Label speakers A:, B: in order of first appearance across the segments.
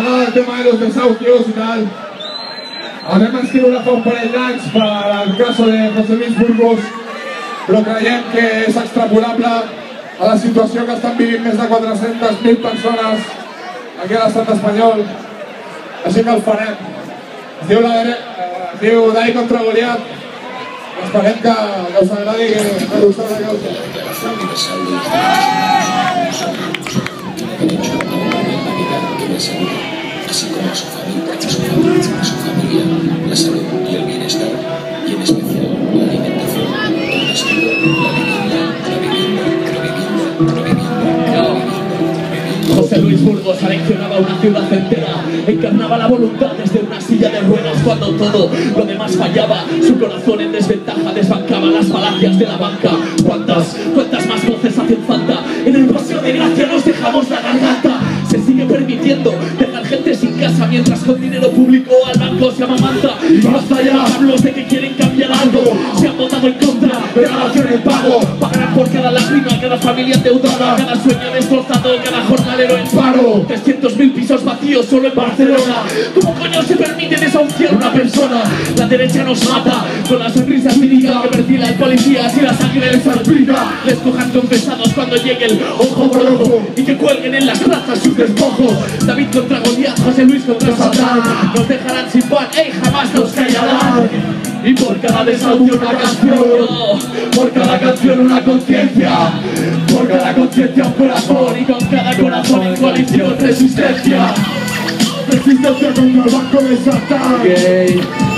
A: hablado del tema de los desahucios y tal. Además que una compra el Lance para el caso de José Luis Burgos, però creiem que és extrapolable a la situació que estan vivint més de 400.000 persones aquí a l'estat espanyol. Així que el farem. Es diu, la, eh, es diu Dai contra Goliat. Esperem que, que us agradi que, que us agradi
B: a su familia, la salud y el bienestar, y en especial la alimentación.
C: José Luis Burgos seleccionaba una ciudad entera, encarnaba la voluntad desde una silla de ruedas cuando todo lo demás fallaba. Su corazón en desventaja desbancaba las falacias de la banca. ¿Cuántas, cuántas más voces hacen falta? En el paseo de gracia nos dejamos la garganta. Se sigue permitiendo mientras con dinero público al banco se amamanta. Y basta ya, hablos de que quieren cambiar algo. Se han votado en contra de la nación en pago. Pagarán por cada lágrima, cada familia endeudada, cada sueño destrozado, cada jornalero en paro. 300.000 pisos vacíos solo en Barcelona. ¿Cómo coño se permite desahuciar una persona? La derecha nos mata perfila el policía si la sangre les salpica. Les cojan confesados cuando llegue el ojo por ojo y que cuelguen en las plazas sus despojos. David contra Goliat, José Luis contra Satán. Nos dejarán sin pan, ey, jamás nos callarán. Y por cada desahucio una canción, por cada canción una conciencia, por cada conciencia un corazón y con cada corazón en coalición resistencia.
A: Resistencia contra el banco de Satán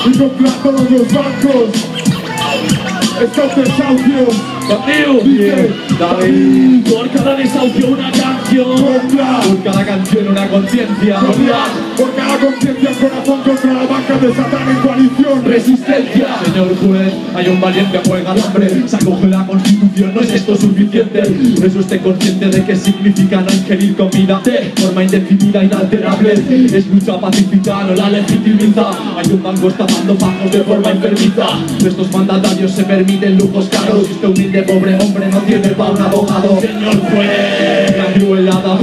A: y contra todos los bancos. Estos desahucios
C: Contigo,
A: Dice,
C: David. Por cada desahucio una canción,
A: contra
C: por cada canción una conciencia.
A: por cada conciencia corazón contra la banca de Satán en coalición.
C: Resistencia, señor juez, hay un valiente juega al hambre, se acoge la constitución, no es esto suficiente. Eso esté consciente de qué significa no ingerir comida de forma indefinida, inalterable. Es lucha pacífica, no la legitimiza. Hay un banco estafando pagos de forma enfermiza. Estos mandatarios se permiten lujos caros. Este humilde pobre hombre no tiene para un abogado. Señor juez,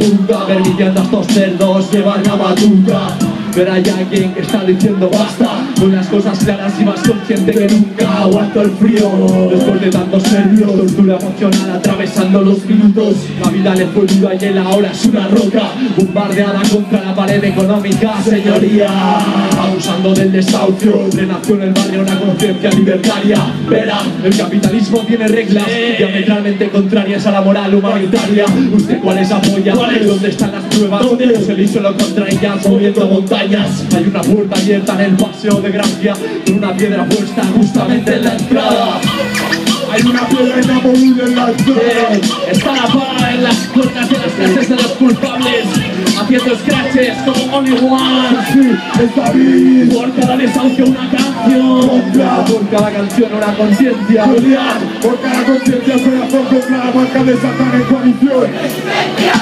C: apunta, permitiendo a estos cerdos llevar la batuta. Pero hay alguien que está diciendo basta Con las cosas claras y más consciente que nunca. Aguanto el frío Después de tantos nervios Tortura emocional atravesando los minutos. La vida le fue dura y él ahora es una roca Bombardeada contra la pared económica Señoría Abusando del desahucio Renació en el barrio una conciencia libertaria. Verá, el capitalismo tiene reglas Diametralmente contrarias a la moral humanitaria. ¿Usted cuáles apoya? ¿Dónde están las pruebas? Se hizo lo contra ellas moviendo montañas. Hay una puerta abierta en el paseo de Gracia Con una piedra puesta justamente en la entrada
A: En.
C: Está la pala en las cuerdas de las casas de los culpables Haciendo scratches como Only One
A: Sí, es David.
C: Por cada desahucio una canción
A: Contra.
C: Por cada canción una conciencia
A: por cada conciencia corazón contra la banca de Satán en coalición.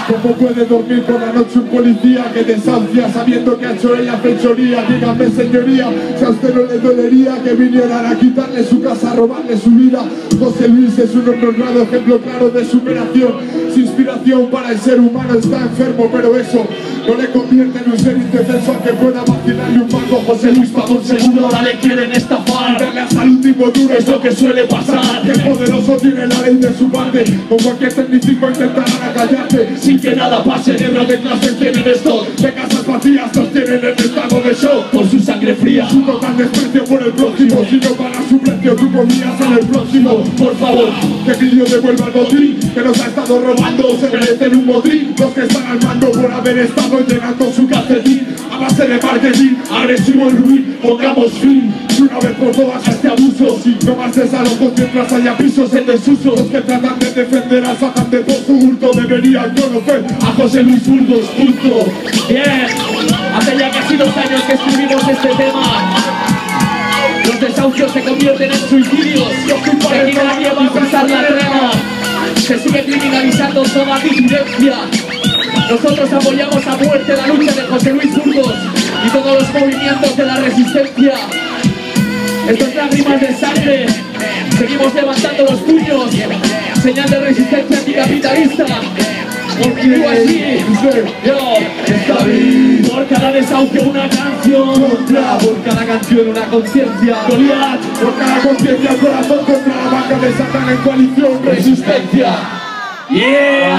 A: ¿Cómo puede dormir por la noche un policía que desahucia sabiendo que ha hecho ella fechoría? Dígame señoría, si a usted no le dolería que vinieran a quitarle su casa, a robarle su vida. José Luis es un honrado ejemplo claro de superación. Su inspiración para el ser humano está enfermo, pero eso no le convierte en un ser indefenso aunque pueda vacilarle un banco. José Luis por seguro,
C: Seguro le quieren estafar
A: hasta duro.
C: Es lo que suele pasar.
A: Que poderoso tiene la ley de su parte. Con cualquier tecnicismo intentarán acallarte
C: Sin que nada pase Negro de clases tienen esto.
A: De casas vacías nos tienen en estado de shock
C: Por su sangre fría
A: Su total desprecio por el próximo. Si no pagas su precio tú podrías ser el próximo.
C: Por favor
A: Que Emilio devuelva el botín Que nos ha estado robando. Se merecen un botín Los que están al mando por haber estado llenando su calcetín A base de marketing Agresivo y ruin Pongamos fin una vez por todas a este abuso Si no más desalojos mientras haya pisos en desuso Los que tratan de defender a Satán de todo su bulto Deberían conocer
C: a José Luis Burgos, punto. Bien, hace ya casi dos años que escribimos este tema. Los desahucios se convierten en suicidios. Aquí nadie va a pasar la trama. Se sigue criminalizando toda disidencia. Nosotros apoyamos a muerte la lucha de los movimientos de la resistencia. Estas lágrimas de sangre, seguimos levantando los puños, señal de resistencia anticapitalista. Porque tú así, yo, Por cada desahucio una canción
D: Contra, por cada canción una conciencia.
C: Goliat
A: Por cada conciencia, corazón contra la banca de Satán en coalición, resistencia.
C: Yeah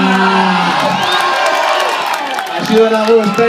D: Ha sido la voz.